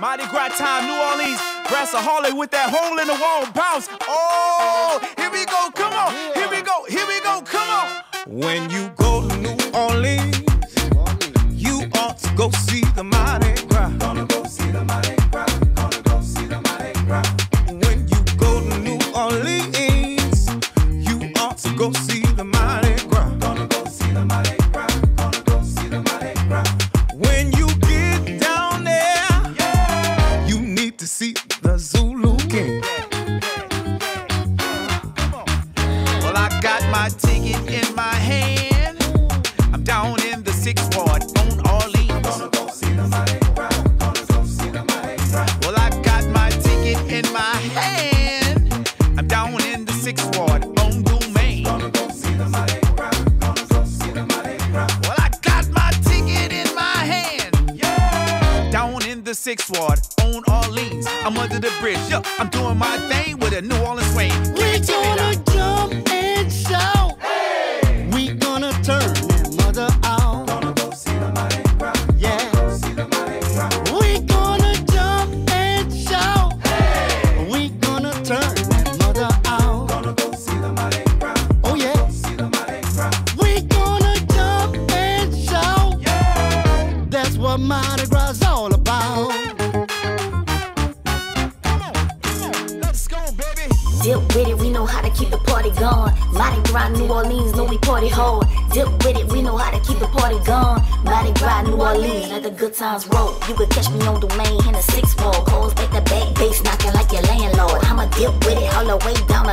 Mardi Gras time, New Orleans. Brass a Harley with that hole in the wall bounce. Oh, here we go, come on. Here we go, here we go, come on. When you go to New Orleans, you ought to go see the my ticket in my hand. I'm down in the sixth ward on Orleans. Well, I got my ticket in my hand. I'm down in the ward on. Gonna go see the. Well, I got my ticket in my hand. Yeah. Down in the sixth ward on Orleans. I'm under the bridge. Yo, I'm doing my thing with a New Orleans swing. We're gonna jump what Mardi Gras is all about. Let's go, baby. Dip with it, we know how to keep the party going. Mardi Gras, New Orleans, know we party hard. Dip with it, we know how to keep the party going. Mardi Gras, New Orleans, let the good times roll. You could catch me on Dumaine in a six wall. Calls back to back, bass knocking like your landlord. I'ma dip with it all the way down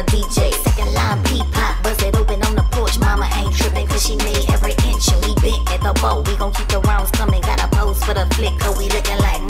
a DJ. Second line, P-pop, bust it open on the porch. Mama ain't tripping, cause she made every inch. And we bent at the bowl. We gon' keep the rounds coming. Got a pose for the flick, we lookin' like